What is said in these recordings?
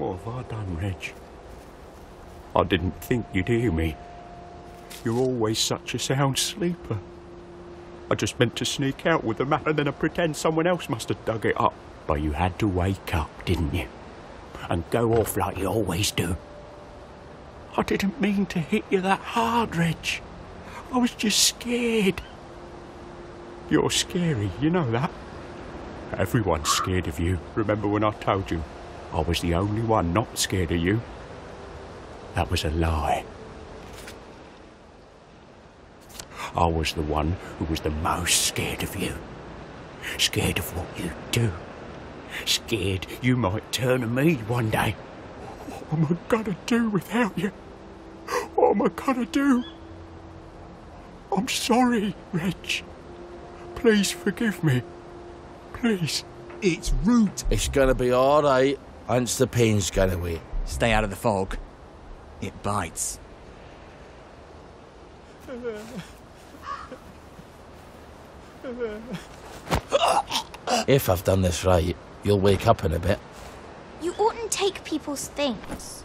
What have I done, Reg? I didn't think you'd hear me. You're always such a sound sleeper. I just meant to sneak out with the map and then I pretend someone else must have dug it up. But you had to wake up, didn't you? And go off like you always do. I didn't mean to hit you that hard, Reg. I was just scared. You're scary, you know that. Everyone's scared of you. Remember when I told you I was the only one not scared of you? That was a lie. I was the one who was the most scared of you. Scared of what you do. Scared you might turn on me one day. What am I gonna do without you? What am I gonna do? I'm sorry, Reg. Please forgive me. Please. It's root. It's gonna be alright once the pain's gone away. Stay out of the fog. It bites. If I've done this right, you'll wake up in a bit. You oughtn't take people's things.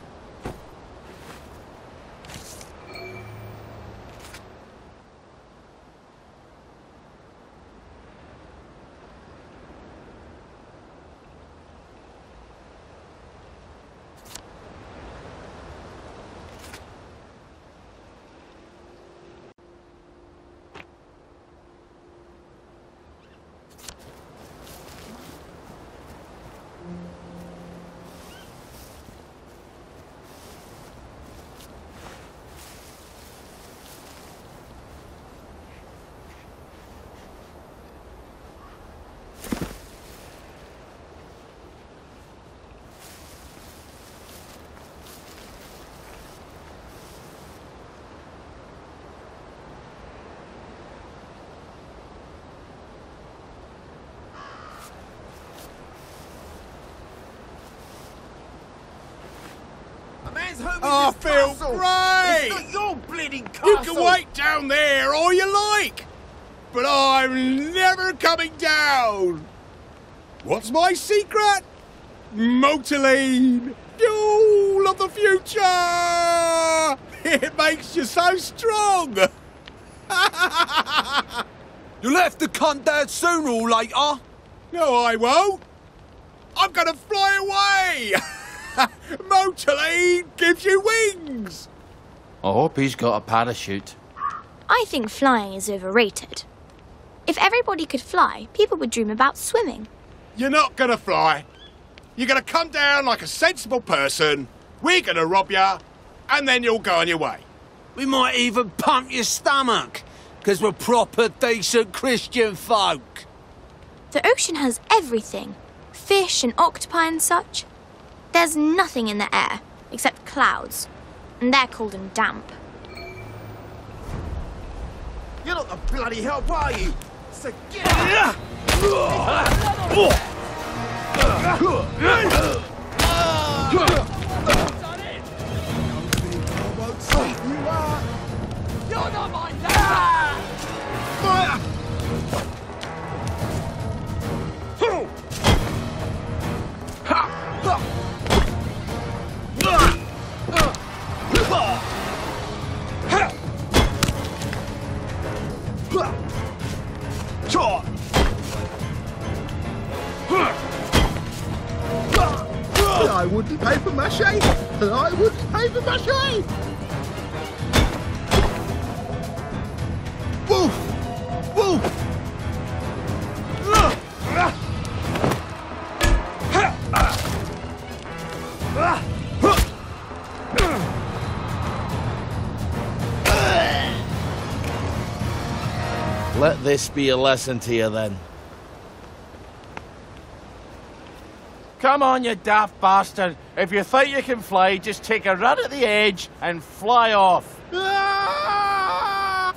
I feel great! It's not your bleeding castle! You can wait down there all you like, but I'm never coming down. What's my secret? Motoline, fuel of the future. It makes you so strong. You'll have to come down sooner or later. No, I won't. I'm gonna fly away. Motoline gives you wings. I hope he's got a parachute. I think flying is overrated. If everybody could fly, people would dream about swimming. You're not gonna fly. You're gonna come down like a sensible person. We're gonna rob you, and then you'll go on your way. We might even pump your stomach, because we're proper decent Christian folk. The ocean has everything fish and octopi and such. There's nothing in the air except clouds, and they're cold and damp. You're not the bloody help, are you? So get out! You're not mine! Fire! I wouldn't paper mache. I wouldn't paper mache. This be a lesson to you then. Come on, you daft bastard. If you think you can fly, just take a run at the edge and fly off. Ah!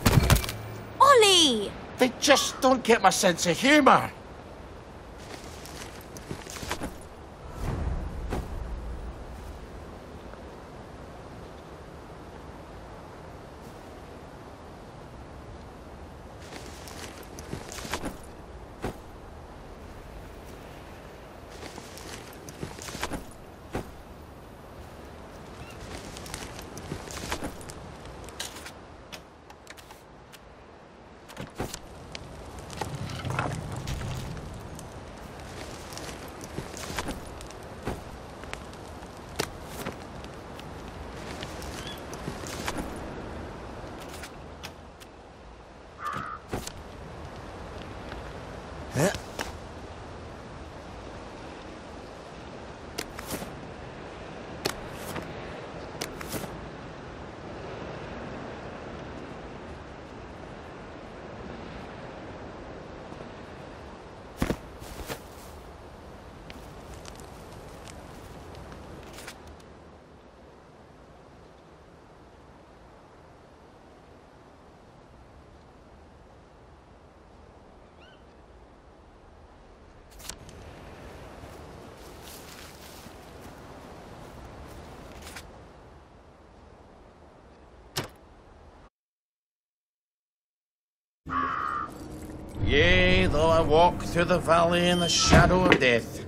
Ollie! They just don't get my sense of humour. え？っ I walk through the valley in the shadow of death.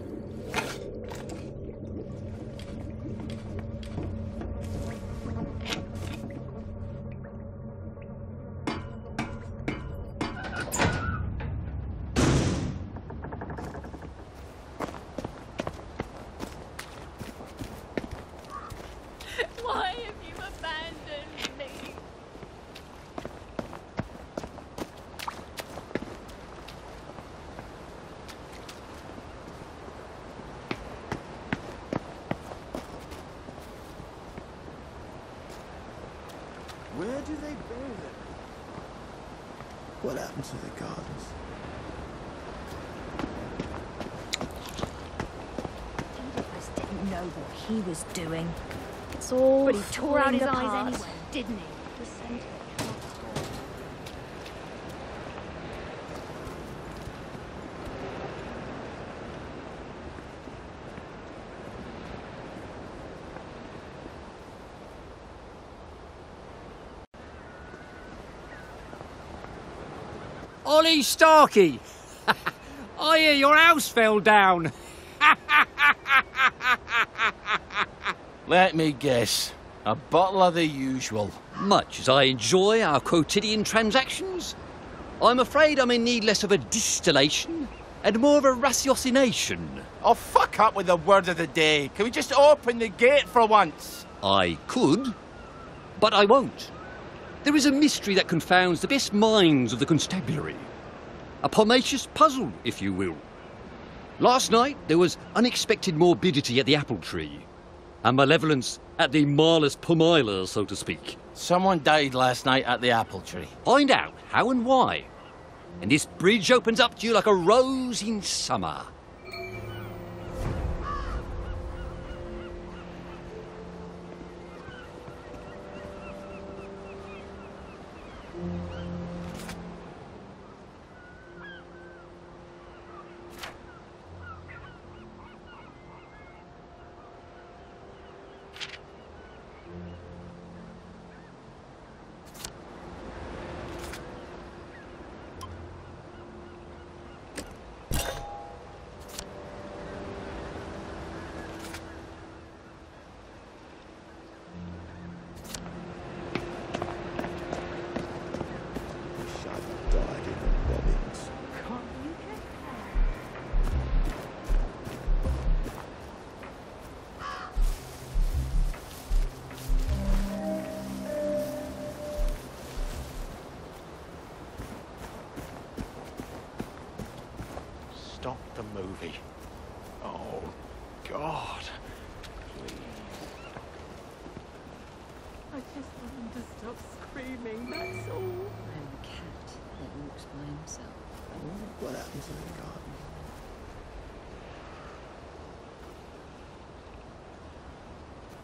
Where do they bury them? What happened to the gardens? Oedipus didn't know what he was doing. It's all But he tore out his eyes apart. anyway, didn't he? The scent of it. Ollie Starkey! I hear your house fell down. Let me guess. A bottle of the usual. Much as I enjoy our quotidian transactions, I'm afraid I'm in need less of a distillation and more of a ratiocination. Oh, fuck up with the word of the day. Can we just open the gate for once? I could, but I won't. There is a mystery that confounds the best minds of the constabulary. A pomacious puzzle, if you will. Last night there was unexpected morbidity at the apple tree, and malevolence at the Malus pumila, so to speak. Someone died last night at the apple tree. Find out how and why. And this bridge opens up to you like a rose in summer.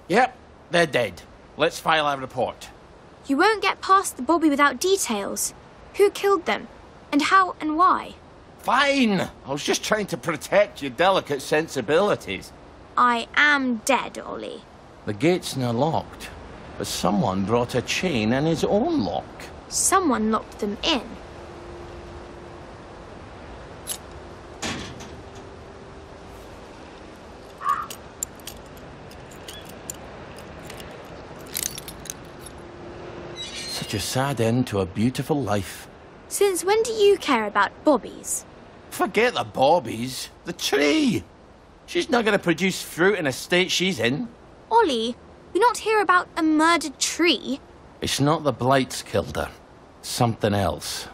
Yep, they're dead. Let's file our report. You won't get past the Bobby without details. Who killed them? And how and why? Fine. I was just trying to protect your delicate sensibilities. I am dead, Ollie. The gate's now locked, but someone brought a chain and his own lock. Someone locked them in. Such a sad end to a beautiful life. Since when do you care about Bobbies? Forget the bobbies. The tree. She's not going to produce fruit in a state she's in. Ollie, we not here about a murdered tree. It's not the blights killed her. Something else.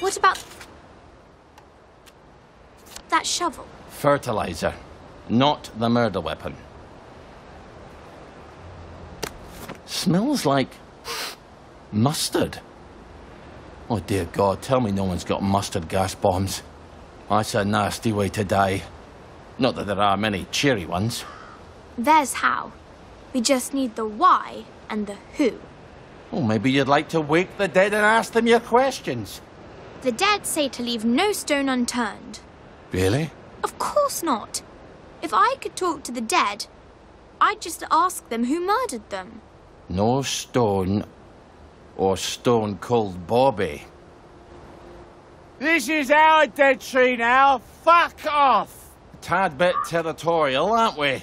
What about that shovel? Fertilizer. Not the murder weapon. Smells like mustard. Oh dear God, tell me no one's got mustard gas bombs. That's a nasty way to die. Not that there are many cheery ones. There's how. We just need the why and the who. Oh, maybe you'd like to wake the dead and ask them your questions. The dead say to leave no stone unturned. Really? Of course not. If I could talk to the dead, I'd just ask them who murdered them. No stone or stone cold Bobby. This is our dead tree now. Fuck off. A tad bit territorial, aren't we?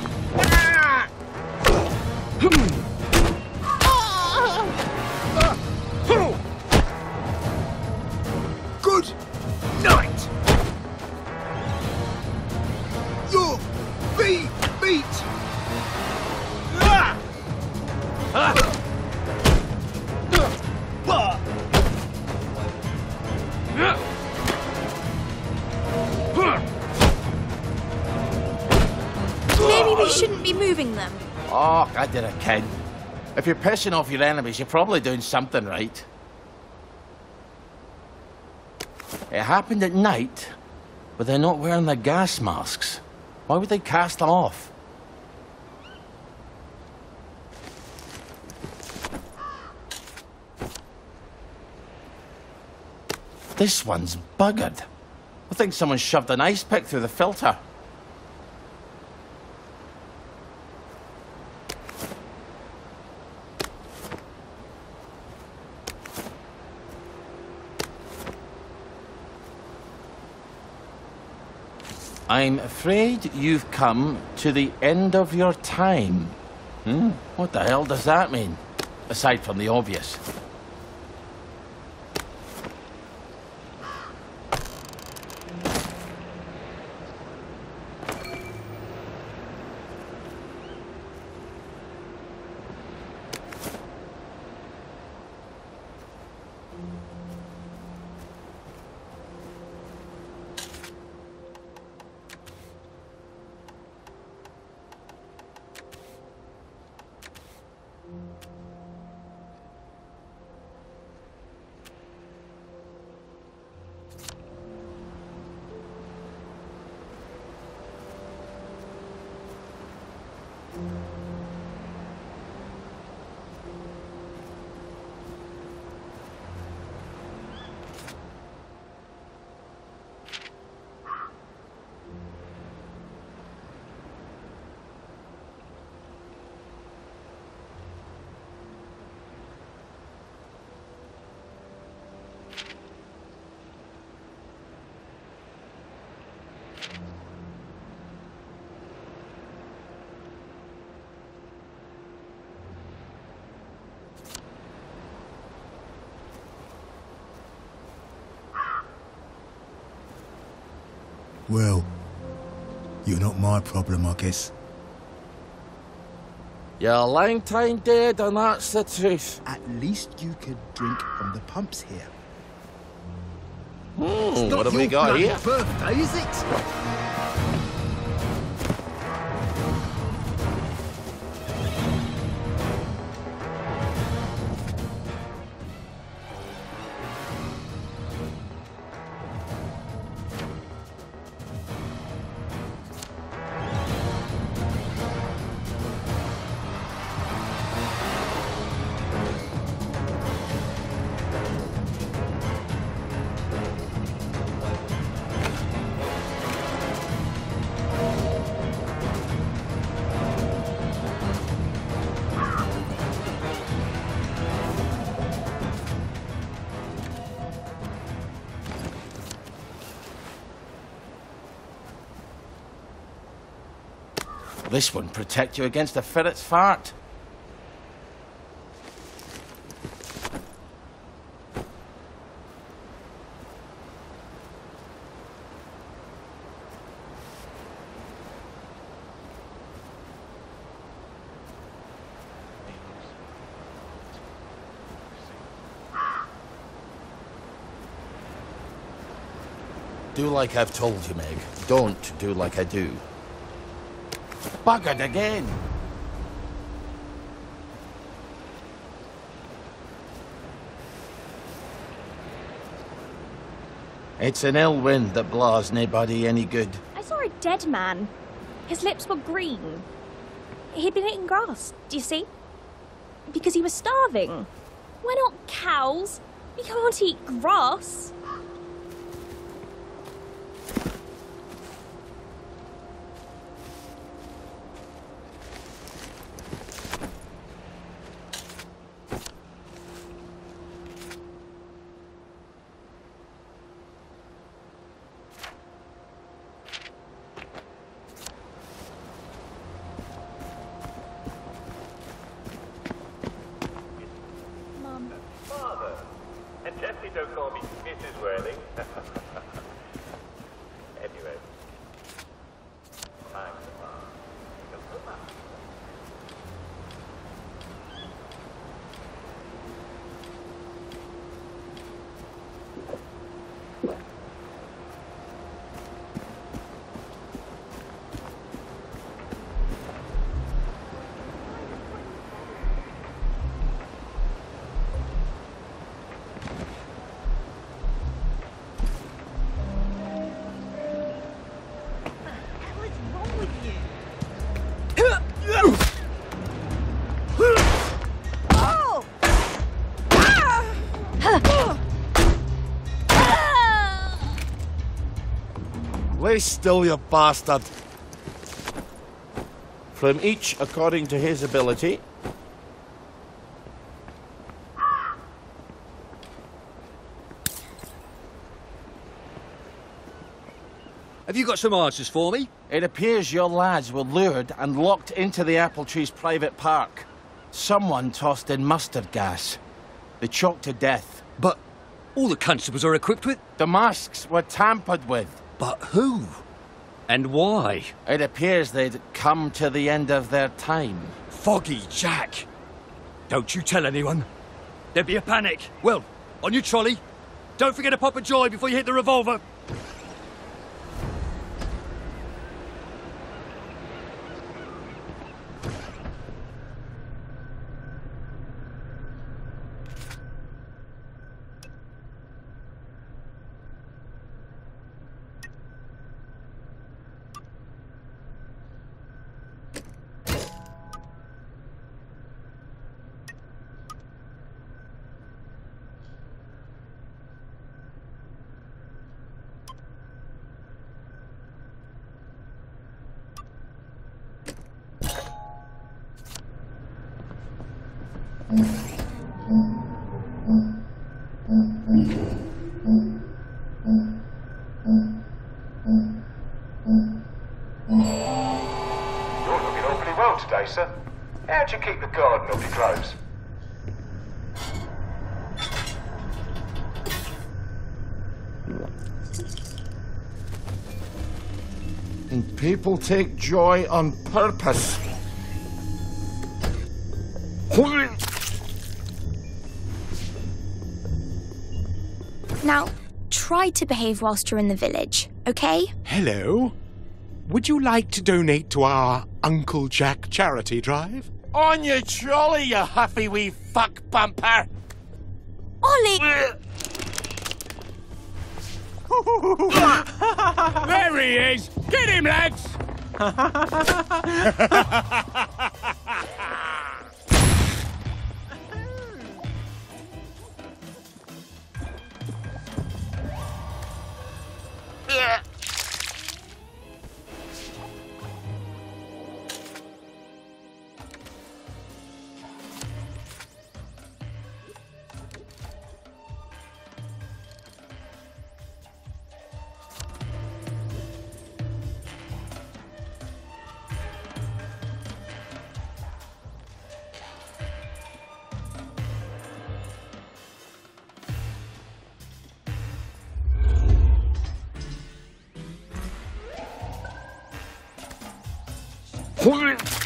Oh, I did a kid. If you're pissing off your enemies, you're probably doing something right. It happened at night, but they're not wearing their gas masks. Why would they cast them off? This one's buggered. I think someone shoved an ice pick through the filter. I'm afraid you've come to the end of your time. Hmm? What the hell does that mean? Aside from the obvious. Well, you're not my problem, I guess. You're a long time dead, and that's the truth. At least you could drink from the pumps here. Hmm, not what have we your got bloody here? birthday, is it? This one protect you against a ferret's fart. Do like I've told you, Meg. Don't do like I do. Buggered again. It's an ill wind that blaws nobody any good. I saw a dead man. His lips were green. He'd been eating grass. Do you see? because he was starving. We're not cows. We can't eat grass. Lay still, you bastard. From each according to his ability. Have you got some answers for me? It appears your lads were lured and locked into the apple tree's private park. Someone tossed in mustard gas. They choked to death. But all the constables are equipped with. The masks were tampered with. But who? And why? It appears they'd come to the end of their time. Foggy Jack! Don't you tell anyone. There'd be a panic. Well, on your trolley. Don't forget to pop a joy before you hit the revolver. You're looking awfully well today, sir. How'd you keep the garden off your clothes? And people take joy on purpose. Now, try to behave whilst you're in the village, okay? Hello. Would you like to donate to our Uncle Jack charity drive? On your trolley, you huffy wee fuck bumper! Ollie! there he is! Get him, legs! yeah. Hold.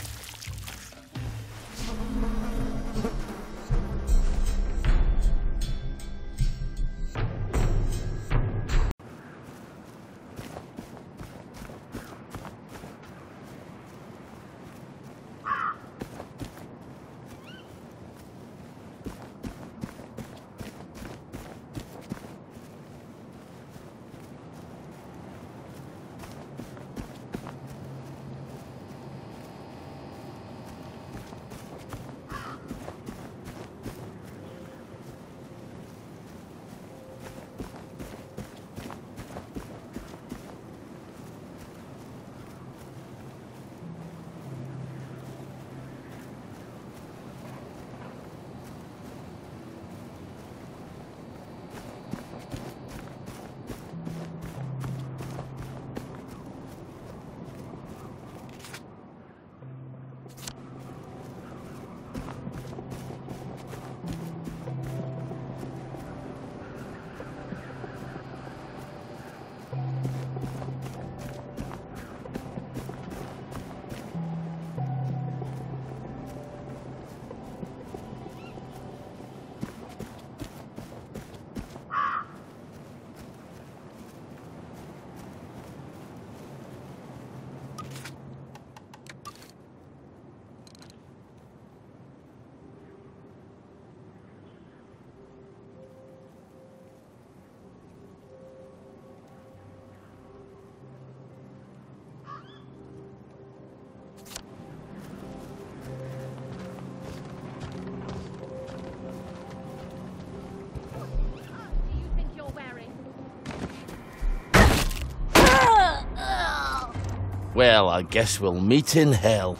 Well, I guess we'll meet in hell.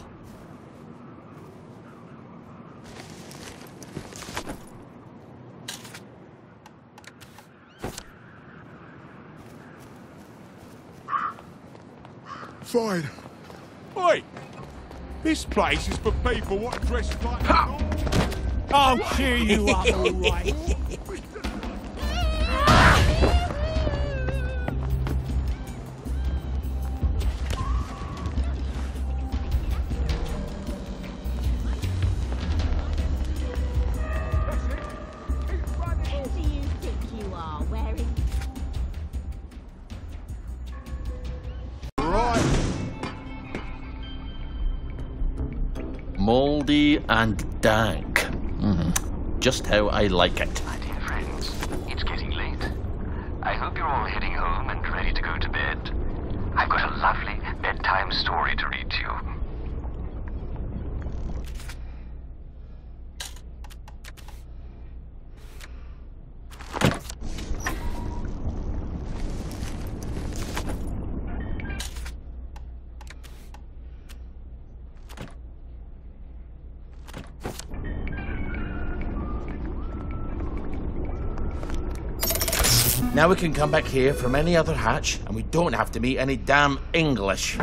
Fine. Oi! This place is for people what dress like... I'll cheer you up, all right. Mouldy and dank. Mhm. Just how I like it. My dear friends. It's getting late. I hope you're all heading home and ready to go to bed. I've got a lovely bedtime story to read to you. Now we can come back here from any other hatch, and we don't have to meet any damn English.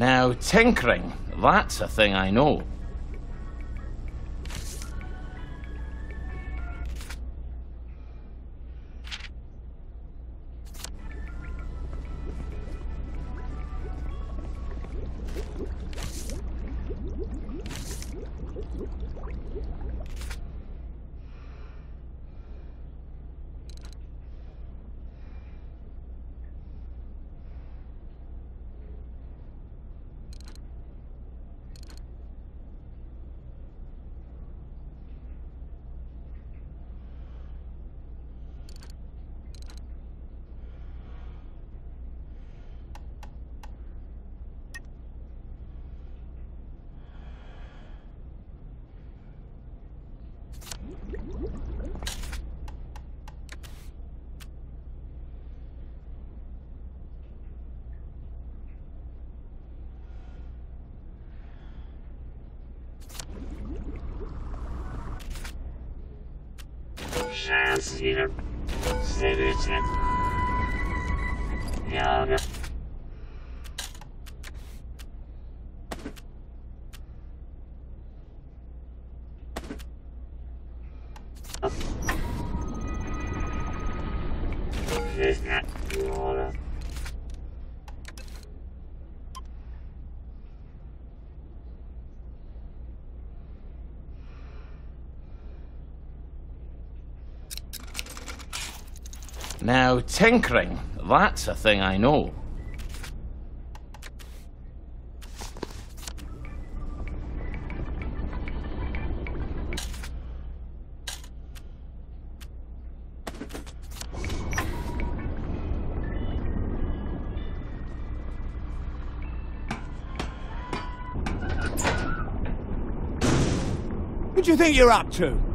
Now, tinkering, that's a thing I know. Sevecek. Yani Now, tinkering, that's a thing I know. What do you think you're up to?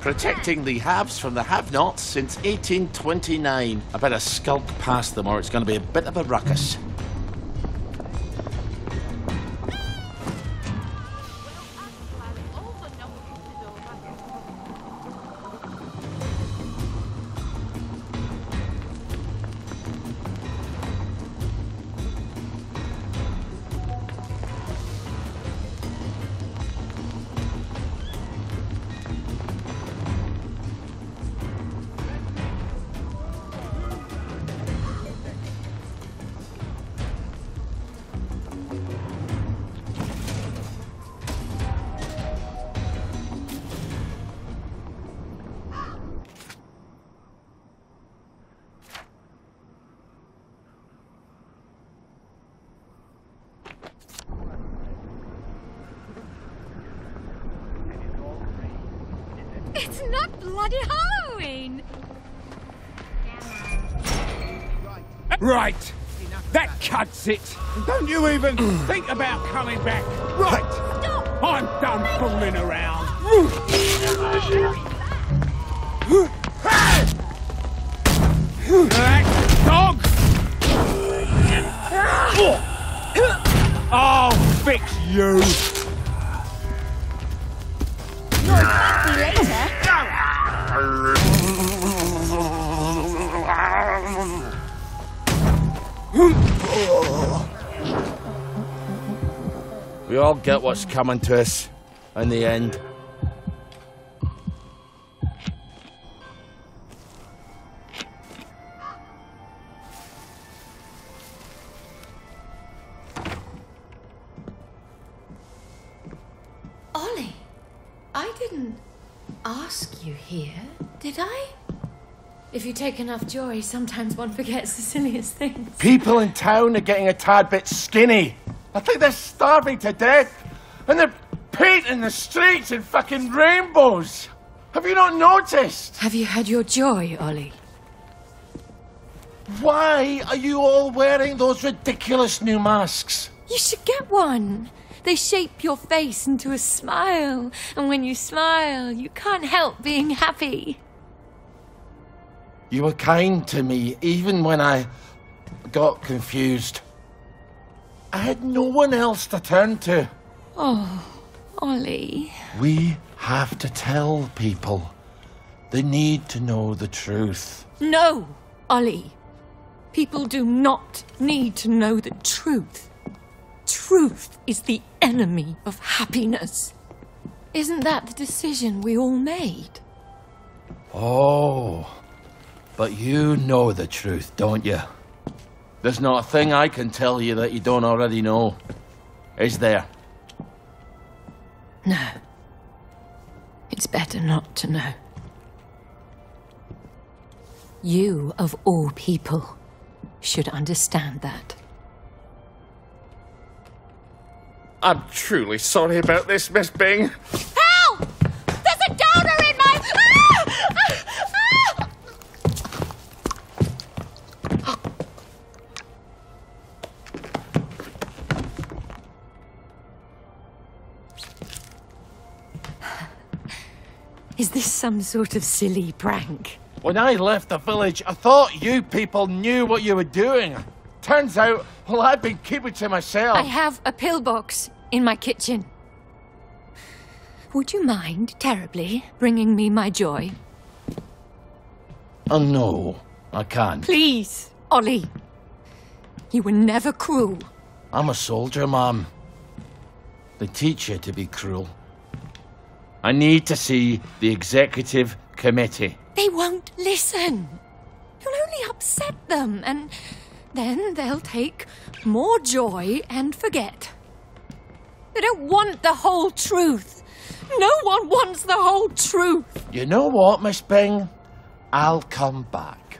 Protecting the haves from the have-nots since 1829. I better skulk past them or it's going to be a bit of a ruckus. It's not bloody Halloween! Right. That cuts it. Don't you even think about coming back. Right. I'm done fooling around. We all get what's coming to us in the end. Take enough joy, sometimes one forgets the silliest things. People in town are getting a tad bit skinny. I think they're starving to death. And they're painting the streets in fucking rainbows. Have you not noticed? Have you had your joy, Ollie? Why are you all wearing those ridiculous new masks? You should get one. They shape your face into a smile, and when you smile, you can't help being happy. You were kind to me even when I got confused. I had no one else to turn to. Oh, Ollie. We have to tell people. They need to know the truth. No, Ollie. People do not need to know the truth. Truth is the enemy of happiness. Isn't that the decision we all made? Oh. But you know the truth, don't you? There's not a thing I can tell you that you don't already know. Is there? No. It's better not to know. You, of all people, should understand that. I'm truly sorry about this, Miss Bing. Some sort of silly prank? When I left the village, I thought you people knew what you were doing. Turns out, well, I've been keeping to myself. I have a pillbox in my kitchen. Would you mind terribly bringing me my joy? Oh, no. I can't. Please, Ollie. You were never cruel. I'm a soldier, Mom. They teach you to be cruel. I need to see the executive committee. They won't listen. You'll only upset them, and then they'll take more joy and forget. They don't want the whole truth. No one wants the whole truth. You know what, Miss Bing? I'll come back.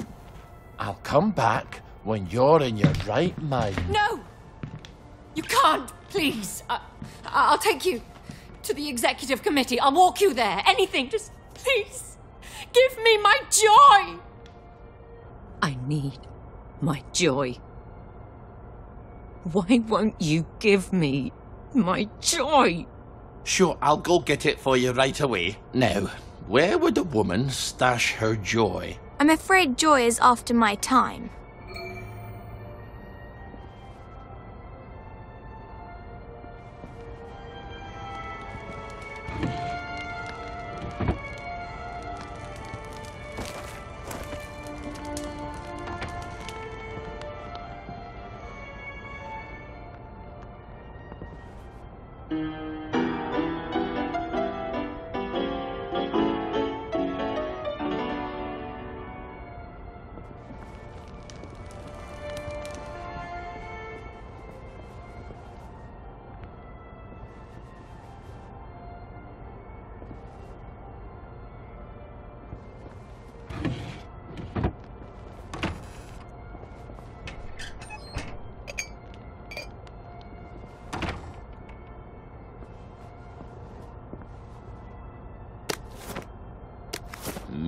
I'll come back when you're in your right mind. No! You can't, please. I, I'll take you to the executive committee. I'll walk you there. Anything. Just please give me my joy. I need my joy. Why won't you give me my joy? Sure, I'll go get it for you right away. Now, where would a woman stash her joy? I'm afraid joy is after my time.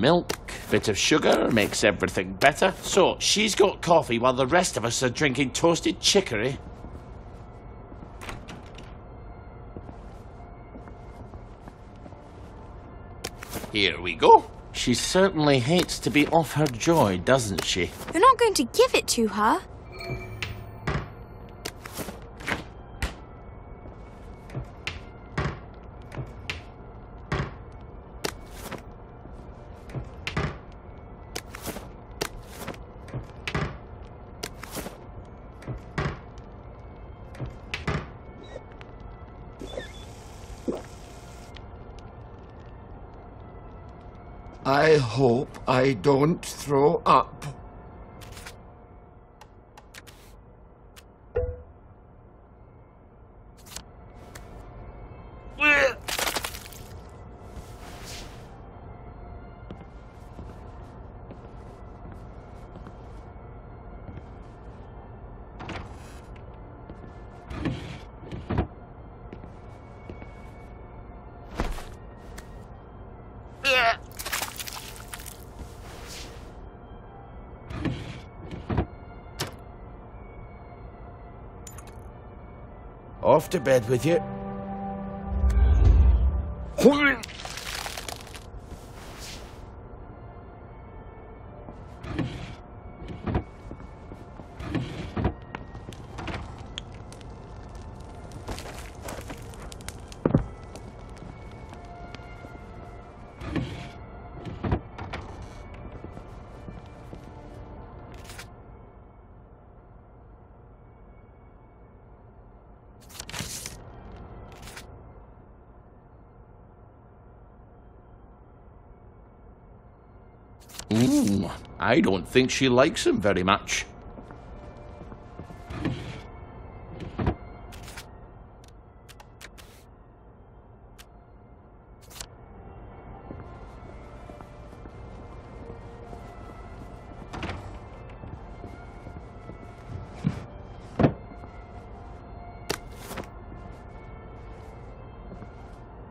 Milk, bit of sugar makes everything better. So she's got coffee while the rest of us are drinking toasted chicory. Here we go. She certainly hates to be off her joy, doesn't she? You're not going to give it to her. Hope I don't throw up. Off to bed with you. I don't think she likes him very much.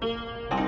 Hmm.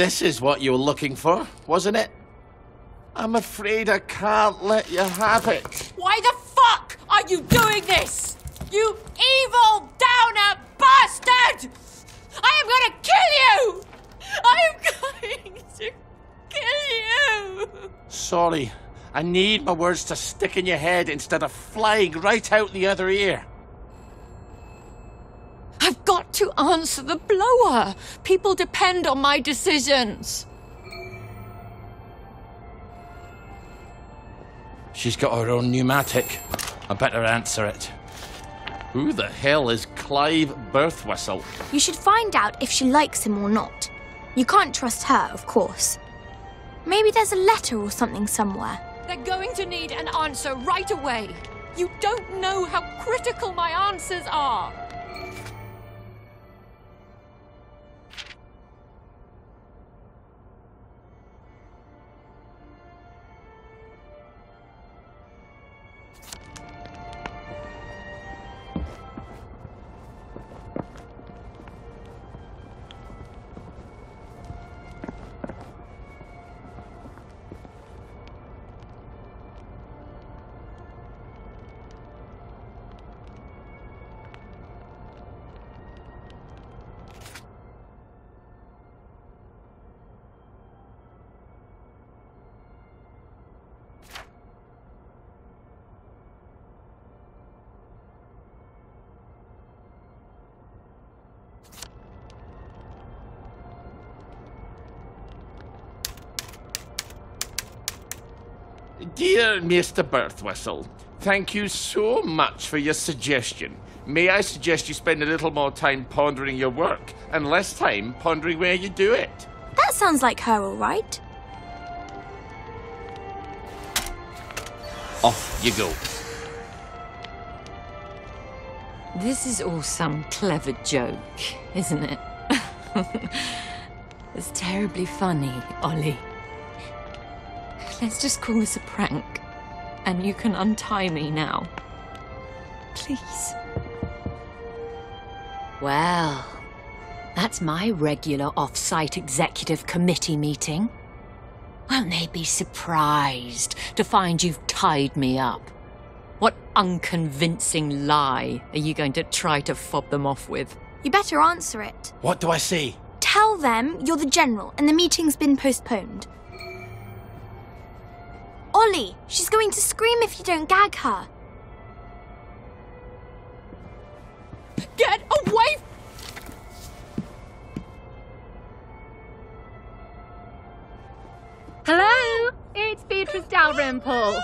This is what you were looking for, wasn't it? I'm afraid I can't let you have it. Why the fuck are you doing this? You evil downer bastard! I am gonna kill you! I am going to kill you! Sorry, I need my words to stick in your head instead of flying right out the other ear. Answer the blower. People depend on my decisions. She's got her own pneumatic. I better answer it. Who the hell is Clive Birthwhistle? You should find out if she likes him or not. You can't trust her, of course. Maybe there's a letter or something somewhere. They're going to need an answer right away. You don't know how critical my answers are. Dear Mr. Birthwhistle, thank you so much for your suggestion. May I suggest you spend a little more time pondering your work and less time pondering where you do it? That sounds like her, all right. Off you go. This is all some clever joke, isn't it? it's terribly funny, Ollie. Let's just call this a prank, and you can untie me now. Please. Well, that's my regular off site executive committee meeting. Won't they be surprised to find you've tied me up? What unconvincing lie are you going to try to fob them off with? You better answer it. What do I say? Tell them you're the general and the meeting's been postponed. Ollie, she's going to scream if you don't gag her. Get away! Hello, it's Beatrice Dalrymple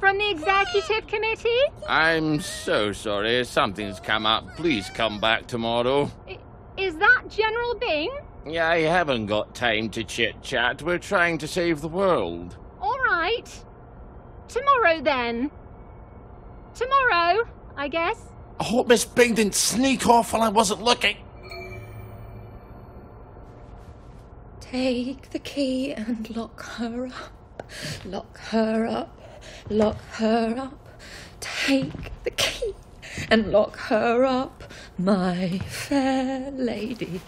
from the Executive Committee. I'm so sorry. Something's come up. Please come back tomorrow. I- Is that General Bing? Yeah, I haven't got time to chit chat. We're trying to save the world. All right. Tomorrow then. Tomorrow, I guess. I hope Miss Bing didn't sneak off while I wasn't looking. Take the key and lock her up. Lock her up. Lock her up. Take the key and lock her up, my fair lady.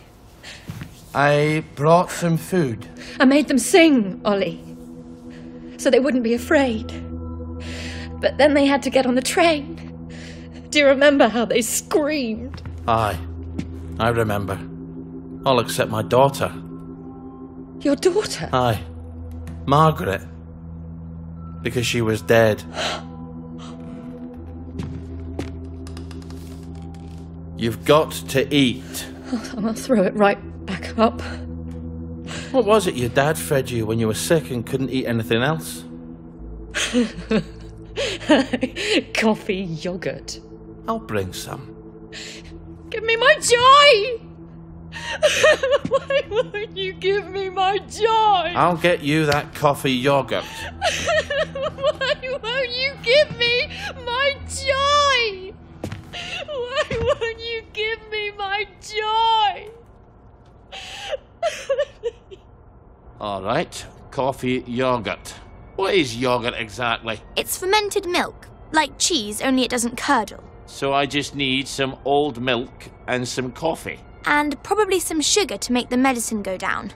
I brought some food. I made them sing, Ollie, so they wouldn't be afraid. But then they had to get on the train. Do you remember how they screamed? Aye, I remember. All except my daughter. Your daughter? Aye, Margaret. Because she was dead. You've got to eat. I'm gonna throw it right back up. What was it your dad fed you when you were sick and couldn't eat anything else? Coffee yogurt. I'll bring some. Give me my joy! Why won't you give me my joy? I'll get you that coffee yogurt. Why won't you give me my joy? Why won't you give me my joy? All right, coffee yogurt. What is yogurt exactly? It's fermented milk, like cheese, only it doesn't curdle. So I just need some old milk and some coffee. And probably some sugar to make the medicine go down.